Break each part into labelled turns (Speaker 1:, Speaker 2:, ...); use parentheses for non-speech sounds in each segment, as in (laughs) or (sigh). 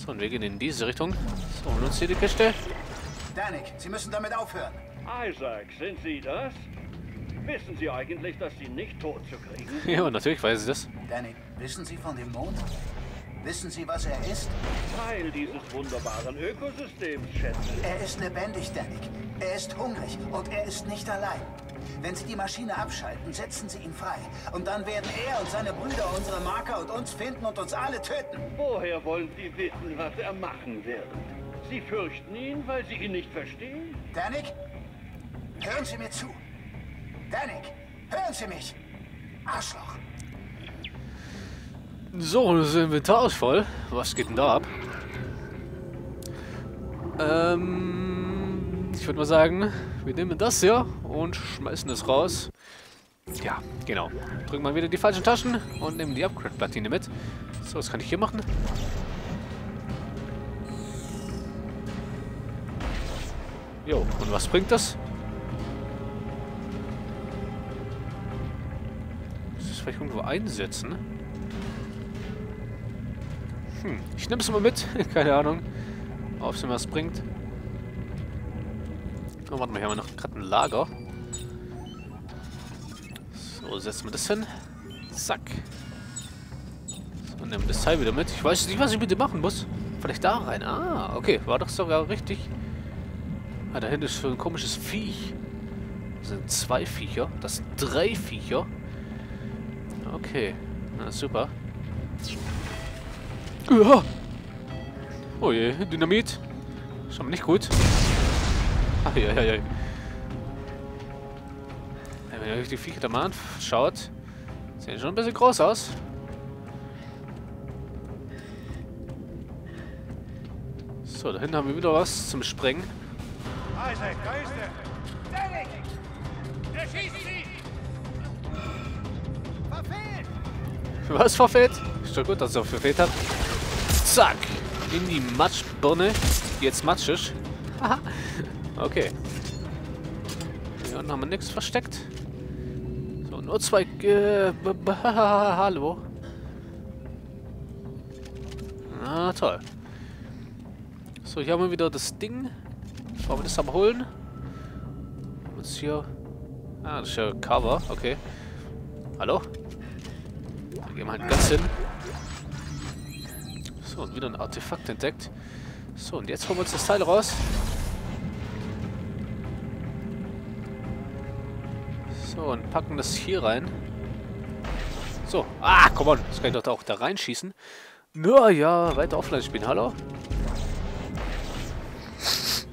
Speaker 1: So, und wir gehen in diese Richtung. So, und uns hier die Kiste.
Speaker 2: Danik, Sie müssen damit aufhören.
Speaker 3: Isaac, sind Sie das? Wissen Sie eigentlich, dass Sie nicht tot zu kriegen? (laughs)
Speaker 1: Ja, natürlich weiß ich das.
Speaker 2: Danik, wissen Sie von dem Mond? Wissen Sie, was er ist?
Speaker 3: Teil dieses wunderbaren Ökosystems, schätze.
Speaker 2: Er ist lebendig, Danik. Er ist hungrig und er ist nicht allein. Wenn Sie die Maschine abschalten, setzen Sie ihn frei. Und dann werden er und seine Brüder unsere Marker und uns finden und uns alle töten.
Speaker 3: Woher wollen Sie wissen, was er machen wird? Sie fürchten ihn, weil Sie ihn nicht verstehen?
Speaker 2: Danik, hören Sie mir zu. Danik, hören Sie mich. Arschloch.
Speaker 1: So, das Inventar ist voll. Was geht denn da ab? Ähm, ich würde mal sagen, wir nehmen das hier und schmeißen es raus. Ja, genau. Drücken mal wieder die falschen Taschen und nehmen die Upgrade-Platine mit. So, was kann ich hier machen? Jo, und was bringt das? Muss ich das vielleicht irgendwo einsetzen? Hm, ich nehme es mal mit. (laughs) Keine Ahnung, ob es mir was bringt. Oh, warte mal, hier haben wir noch gerade ein Lager. So, setzen wir das hin. Zack. So, nehmen wir das Teil wieder mit. Ich weiß nicht, was ich mit dem machen muss. Vielleicht da rein. Ah, okay. War doch sogar richtig. Ah, da hinten ist so ein komisches Viech. Das sind zwei Viecher. Das sind drei Viecher. Okay. Na, super. Ja. Oh je, Dynamit. Schon mal nicht gut. Ach ja, ja, ja. ja wenn ihr euch die Viecher da mal anschaut, sehen schon ein bisschen groß aus. So, da hinten haben wir wieder was zum Sprengen.
Speaker 4: Isaac, da ist er! Derek! Er schießt sie! Verfehlt!
Speaker 1: Was verfehlt? Ist doch gut, dass er verfehlt hat. Zack! In die Matschbirne. Jetzt matschig. Haha. okay. Hier unten haben wir nichts versteckt. So, nur zwei... Äh, Hallo. Na, toll. So, hier haben wir wieder das Ding. Wollen wir das aber holen? Uns hier... Ah, das ist ja Cover. Okay. Hallo? Dann gehen wir halt ganz hin. Und wieder ein Artefakt entdeckt. So, und jetzt holen wir uns das Teil raus. So, und packen das hier rein. So. Ah, komm on. Das kann ich doch auch da reinschießen. Na ja, weiter offline spielen. Hallo?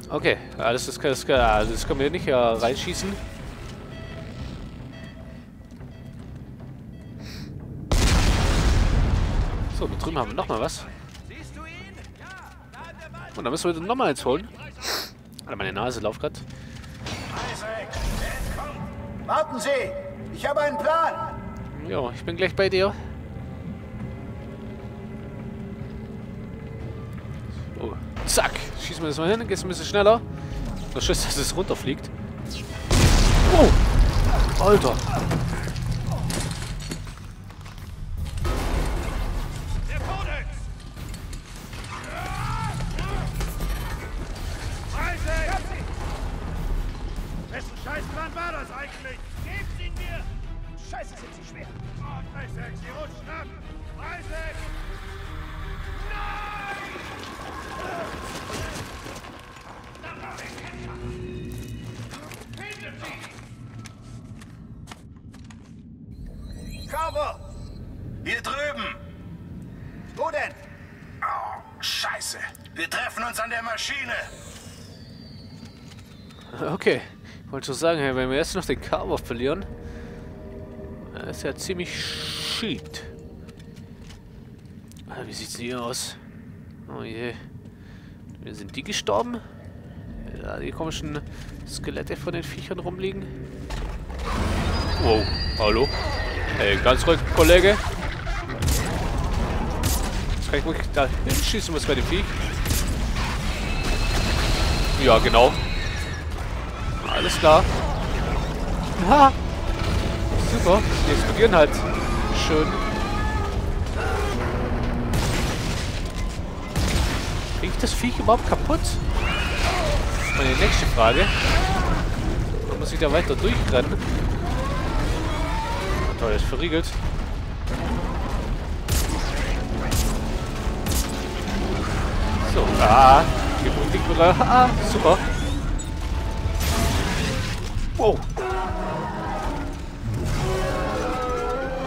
Speaker 1: Okay, alles das, das, das, das können wir nicht hier reinschießen. So, da drüben haben wir nochmal was. Und dann müssen wir nochmal eins holen. Alter, meine Nase läuft gerade.
Speaker 2: Er. Warten Sie! Ich habe einen Plan!
Speaker 1: Jo, ich bin gleich bei dir. So, zack. Schießen wir das mal hin, geht's ein bisschen schneller. Das Schiss, dass es runterfliegt. Oh! Alter!
Speaker 2: An der Maschine.
Speaker 1: Okay. Ich wollte schon sagen, wenn wir jetzt noch den Carver verlieren, ist ja ziemlich shit. Ah, Wie sieht's hier aus? Oh je. Sind die gestorben? Ja, die komischen Skelette von den Viechern rumliegen. Wow, hallo? Hey, ganz ruhig, Kollege. Jetzt kann ich wirklich da hinschießen, was bei dem Viech. Ja, genau. Alles klar. Ha! Super, die explodieren halt. Schön. Kriege ich das Viech überhaupt kaputt? Das ist meine nächste Frage. Dann muss ich da weiter durchrennen. Na toll, ist verriegelt. So, ah, Gegenüber, ah, super. Wow.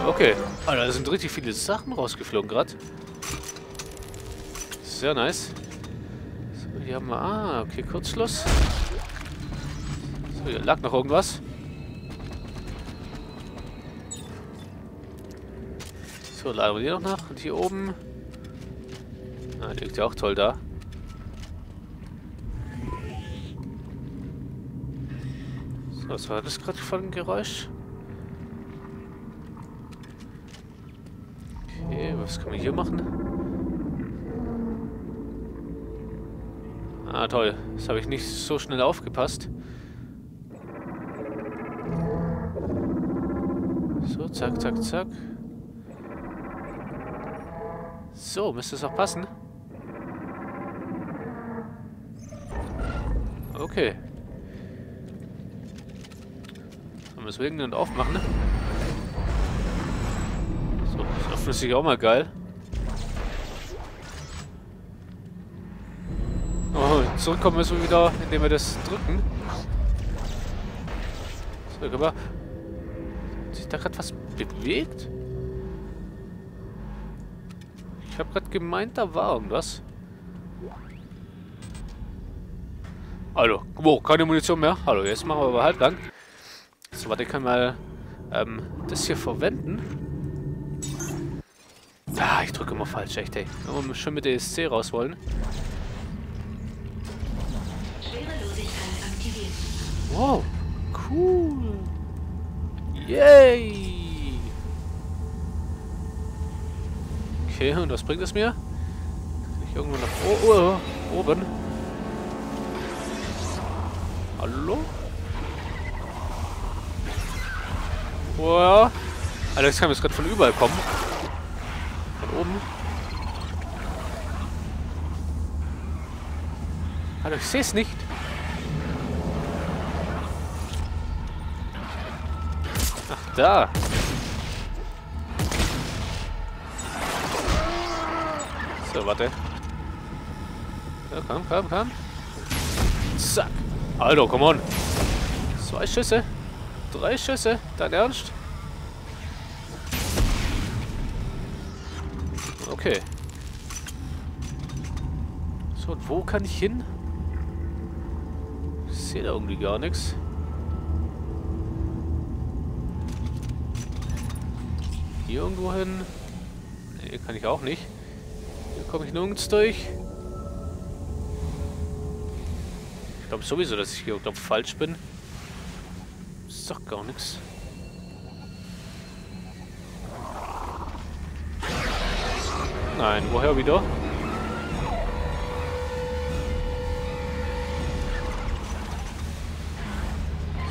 Speaker 1: Okay. Alter, da sind richtig viele Sachen rausgeflogen gerade. Sehr nice. So, hier haben wir... Ah, okay, Kurzschluss. So, hier lag noch irgendwas. So, laden wir die noch nach. Und hier oben... Ah, die liegt ja auch toll da. Was war das gerade für ein Geräusch? Okay, was kann man hier machen? Ah, toll. Das habe ich nicht so schnell aufgepasst. So, zack, zack, zack. So, müsste es auch passen. Okay. Dann müssen wir irgendeinen aufmachen, ne? So, das öffnet sich auch mal geil. Oh, zurückkommen müssen wir wieder, indem wir das drücken. So, guck mal. Hat sich da gerade was bewegt? Ich habe gerade gemeint, da war irgendwas. Hallo. Wow, keine Munition mehr. Hallo, jetzt machen wir aber halt lang. So, warte, kann mal ähm, das hier verwenden. Ah, ich drücke immer falsch, echt, ey. Wenn wir schön mit der ESC raus wollen. Wow, cool. Yay. Okay, und was bringt es mir? Kann ich irgendwo nach oh, oh, oben? Hallo? Alter, das kann jetzt gerade von überall kommen. Von oben. Alter, ich sehe es nicht. Ach, da. So, warte. Ja, komm, komm, komm. Zack. Alter, come on. Zwei Schüsse. Drei Schüsse. Dein Ernst? Okay. So, und wo kann ich hin? Ich sehe da irgendwie gar nichts. Hier irgendwo hin? Nee, kann ich auch nicht. Hier komme ich nirgends durch. Ich glaube sowieso, dass ich hier glaub, falsch bin. Doch gar nichts. Nein, woher wieder?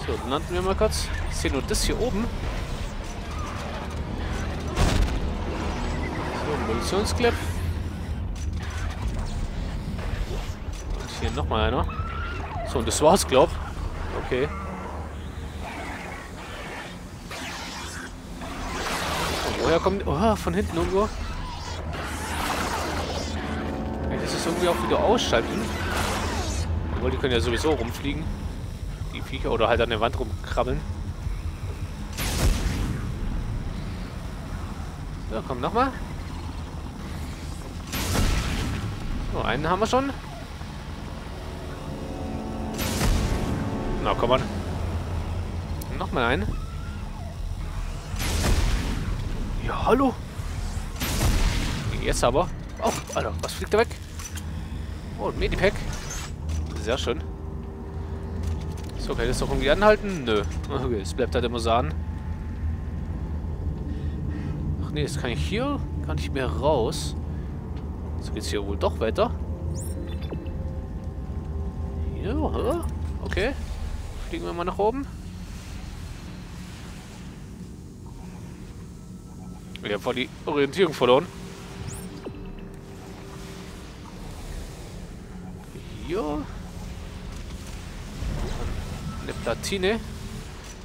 Speaker 1: So, landen wir mal kurz. Ich sehe nur das hier oben. So, Munitionsclip. Und hier nochmal einer. So, und das war's, glaub. Okay. Woher kommt... Oh, von hinten irgendwo. Kann ich das irgendwie auch wieder ausschalten? Obwohl, die können ja sowieso rumfliegen. Die Viecher. Oder halt an der Wand rumkrabbeln. So, komm, nochmal. So, einen haben wir schon. Na, komm on. Nochmal einen. Ja, hallo. Jetzt aber. Oh, Alter, was fliegt da weg? Oh, ein Medipack. Sehr schön. So, kann ich das doch irgendwie anhalten? Nö. (laughs) Okay, es bleibt halt immer so an. Ach nee, jetzt kann ich hier gar nicht mehr raus. So geht's hier wohl doch weiter. Hier, okay. Fliegen wir mal nach oben. Ich habe voll die Orientierung verloren. hier. Eine Platine.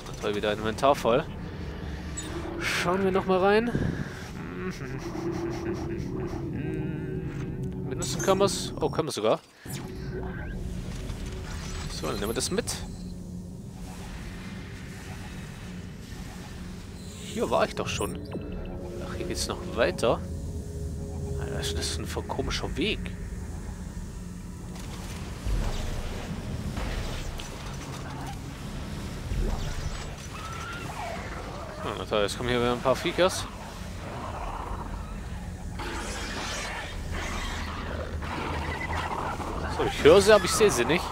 Speaker 1: Und toll, wieder Inventar voll. Schauen wir nochmal rein. (laughs) Benutzen können wir es. Oh, können wir sogar. So, dann nehmen wir das mit. Hier war ich doch schon. Hier geht's noch weiter. Alter, das ist ein komischer Weg. Ah, toll, jetzt kommen hier wieder ein paar Viechers. So, ich höre sie, aber ich sehe sie nicht.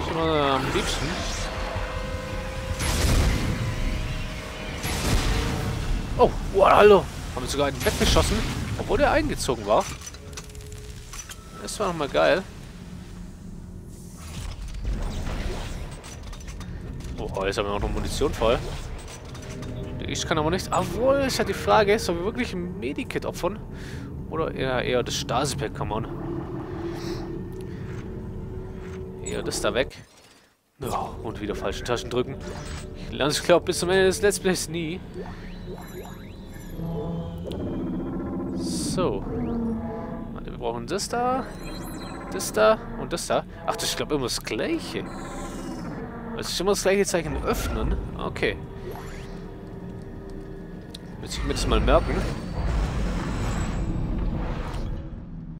Speaker 1: Ich bin mal am liebsten. Oh, wow, hallo. Haben wir sogar einen weggeschossen, obwohl der eingezogen war. Das war nochmal geil. Oh, jetzt haben wir auch noch Munition voll. Ich kann aber nicht. Obwohl, ist ja die Frage, sollen wir wirklich ein Medikit opfern? Oder eher, eher das Stasi-Pack, come on. Eher das da weg. Oh, und wieder falsche Taschen drücken. Ich lerne es, glaube bis zum Ende des Let's Plays nie. So. Warte, wir brauchen das da, das da und das da. Ach, das ist, glaube immer das Gleiche. Das ist immer das gleiche Zeichen öffnen. Okay. Muss ich mir das mal merken.